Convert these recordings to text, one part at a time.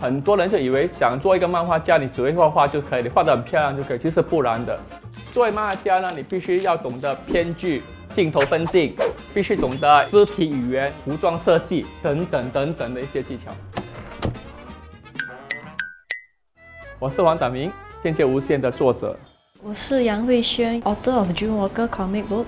很多人就以为想做一个漫画家，你只会画画就可以，你画得很漂亮就可以，其实不然的。作为漫画家呢，你必须要懂得编剧、镜头分镜，必须懂得肢体语言、服装设计等等等等的一些技巧。我是王展明，天界无限的作者。我是杨慧轩，author of Dream Walker Comic Book。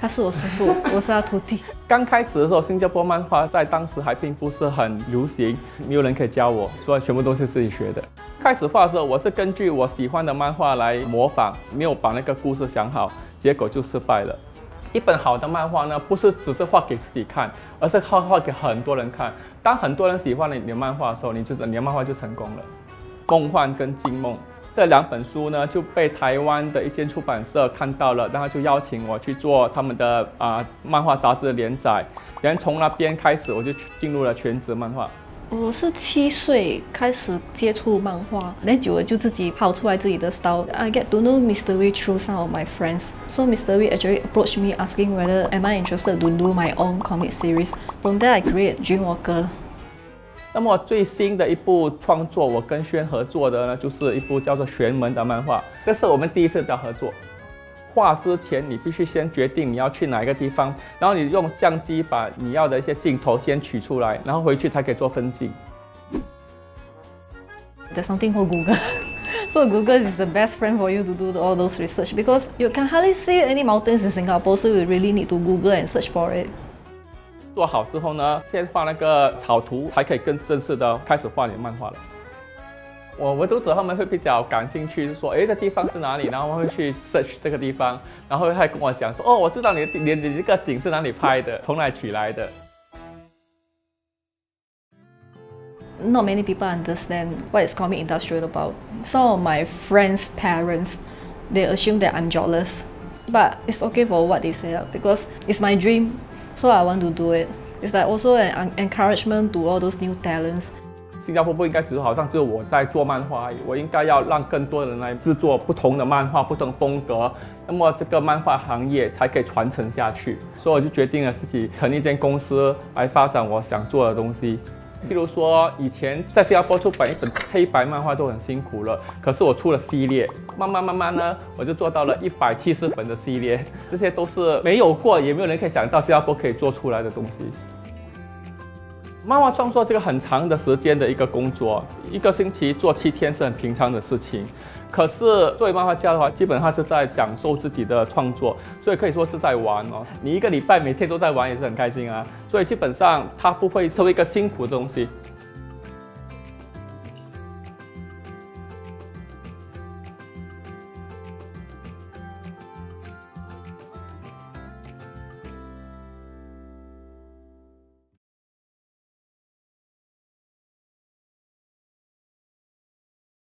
他是我师傅，我是他徒弟。刚开始的时候，新加坡漫画在当时还并不是很流行，没有人可以教我，所以全部都是自己学的。开始画的时候，我是根据我喜欢的漫画来模仿，没有把那个故事想好，结果就失败了。一本好的漫画呢，不是只是画给自己看，而是画画给很多人看。当很多人喜欢了你的漫画的时候，你就你的漫画就成功了。梦幻跟惊梦。这两本书呢，就被台湾的一间出版社看到了，然后就邀请我去做他们的啊漫画杂志的连载。然后从那边开始，我就进入了全职漫画。我是七岁开始接触漫画，那久了就自己跑出来自己的 style。I get to know Mr. Wee through some of my friends. So Mr. Wee actually approached me asking whether am I interested to do my own comic series. From there I create Dreamwalker. 那么最新的一部创作，我跟轩合作的呢，就是一部叫做《玄门》的漫画。这是我们第一次的合作。画之前，你必须先决定你要去哪一个地方，然后你用相机把你要的一些镜头先取出来，然后回去才可以做分镜。There's something called Google. so Google is the best friend for you to do all those research because you can hardly see any mountains in Singapore, so you really need to Google and search for it. 做好之后呢，先画那个草图，才可以更正式的开始画你的漫画了。我们读者他们会比较感兴趣，说，哎，这地方是哪里？然后会去 search 这个地方，然后还跟我讲说，哦，我知道你你你这个景是哪里拍的，从哪取来的。Not many people understand what is comic industry about. Some of my friends' parents, they assume that I'm jobless, but it's okay for what they say because it's my dream. So I want to do it. It's like also an encouragement to all those new talents. 新加坡不应该只是好像只有我在做漫画而已，我应该要让更多人来制作不同的漫画、不同风格，那么这个漫画行业才可以传承下去。所以我就决定了自己成立一间公司来发展我想做的东西。譬如说，以前在新加坡出版一本黑白漫画都很辛苦了，可是我出了系列，慢慢慢慢呢，我就做到了一百七十本的系列，这些都是没有过，也没有人可以想到新加坡可以做出来的东西。漫画创作是一个很长的时间的一个工作，一个星期做七天是很平常的事情。可是作为漫画家的话，基本上是在享受自己的创作，所以可以说是在玩哦。你一个礼拜每天都在玩也是很开心啊。所以基本上它不会成为一个辛苦的东西。